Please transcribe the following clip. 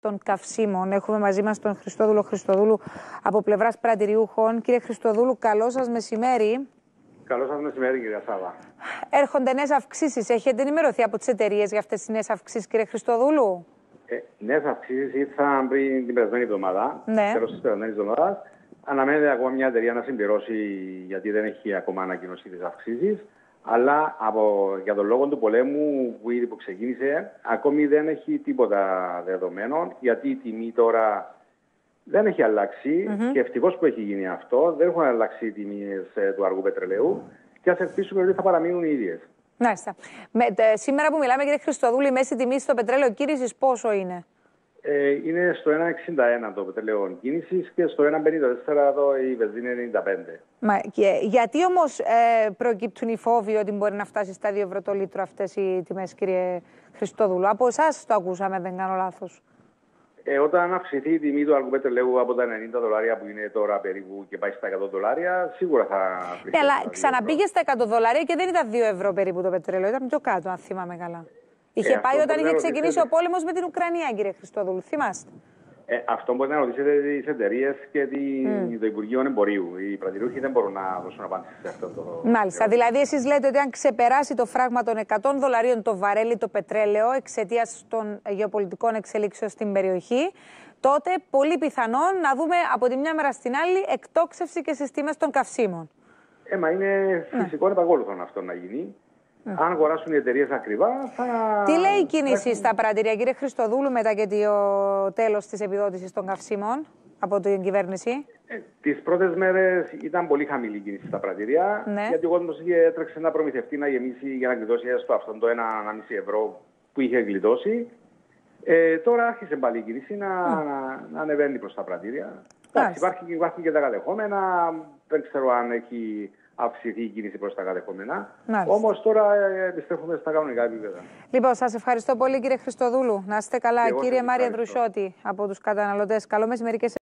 των καυσίμων. Έχουμε μαζί μας τον Χριστόδουλο Χριστοδούλου από πλευράς πρατηριούχων. Κύριε Χριστοδούλου, καλό σας μεσημέρι. Καλό σας μεσημέρι, κυρία Σάβα. Έρχονται νέες αυξήσεις. Έχετε ενημερωθεί από τις εταιρείες για αυτές τις νέες αυξήσεις, κύριε Χριστοδούλου; Ε, νέες αυξήσεις ήρθαν πριν την περασμένη εβδομάδα. Ναι. Τέλο τη περασμένη εβδομάδα. Αναμένεται ακόμα μια εταιρεία να συμπληρώσει, γιατί δεν έχει ακόμα ανακοινώσει τις αυξήσεις. Αλλά από, για τον λόγο του πολέμου που ήδη που ξεκίνησε, ακόμη δεν έχει τίποτα δεδομένο, γιατί η τιμή τώρα δεν έχει αλλάξει και ευτυχώς που έχει γίνει αυτό. Δεν έχουν αλλάξει οι τιμές του αργού πετρελαίου και ας ελπίσουμε ότι θα παραμείνουν οι ίδιες. Μάλιστα. Με, τε, σήμερα που μιλάμε, κύριε Χριστοδούλη, η μέση τιμή στο πετρέλαιο κίνηση πόσο είναι; Ε, είναι στο 1,61 το πετρέλαιο κίνησης και στο 1,54 εδώ η βενζίνη είναι 95. Μα, και, γιατί όμως ε, προκύπτουν οι φόβοι ότι μπορεί να φτάσει στα 2 ευρώ το λίτρο αυτές οι τιμές, κύριε Χριστόδουλου; Από εσάς το ακούσαμε, δεν κάνω λάθος. Ε, όταν αυξηθεί η τιμή του αργού πετρελαίου από τα 90 δολάρια που είναι τώρα περίπου και πάει στα 100 δολάρια, σίγουρα θα. Ναι, αλλά ξαναπήγε στα 100 δολάρια και δεν ήταν 2 ευρώ περίπου το πετρέλαιο, ήταν πιο κάτω, αν θυμάμαι καλά. Είχε Ε, πάει αυτό όταν μπορεί είχε να ξεκινήσει ο ρωτήσετε. πόλεμος με την Ουκρανία, κύριε Χριστόδουλου. Θυμάστε. Ε, αυτό μπορεί να ρωτήσετε τις εταιρείες και τη, το Υπουργείο Εμπορίου. Οι πρατηρούχοι δεν μπορούν να δώσουν απάντηση σε αυτό το. Μάλιστα. Δηλαδή, εσείς λέτε ότι αν ξεπεράσει το φράγμα των 100 δολαρίων το βαρέλι το πετρέλαιο εξαιτίας των γεωπολιτικών εξελίξεων στην περιοχή, τότε πολύ πιθανόν να δούμε από τη μια μέρα στην άλλη εκτόξευση και στι τιμέ των καυσίμων. Ε, μα είναι φυσικό επαγόλουθο αυτό να γίνει. Αν αγοράσουν οι εταιρείες ακριβά, θα. Τι λέει η κίνηση στα πρατήρια, κύριε Χριστοδούλου, μετά και το τέλος της επιδότησης των καυσίμων από την κυβέρνηση; Ε, Τις πρώτες μέρες ήταν πολύ χαμηλή η κίνηση στα πρατήρια. Ναι. Γιατί ο κόσμος έτρεξε να προμηθευτεί να γεμίσει για να γλιτώσει έστω αυτόν το 1,5 ευρώ που είχε γλιτώσει. Ε, τώρα άρχισε πάλι η κίνηση να, να, να ανεβαίνει προς τα πρατήρια. Εντάξει, υπάρχει, υπάρχουν και τα κατεχόμενα. Δεν ξέρω αν έχει αυξηθεί η κίνηση προς τα κατεχόμενα. Μάλιστα. Όμως τώρα ε, επιστρέφουμε στα κανονικά επίπεδα. Λοιπόν, σας ευχαριστώ πολύ, κύριε Χριστοδούλου. Να είστε καλά, Και εγώ κύριε σας Μάρια ευχαριστώ. Δρουσιώτη από τους καταναλωτές. Καλό μεσημερί και σε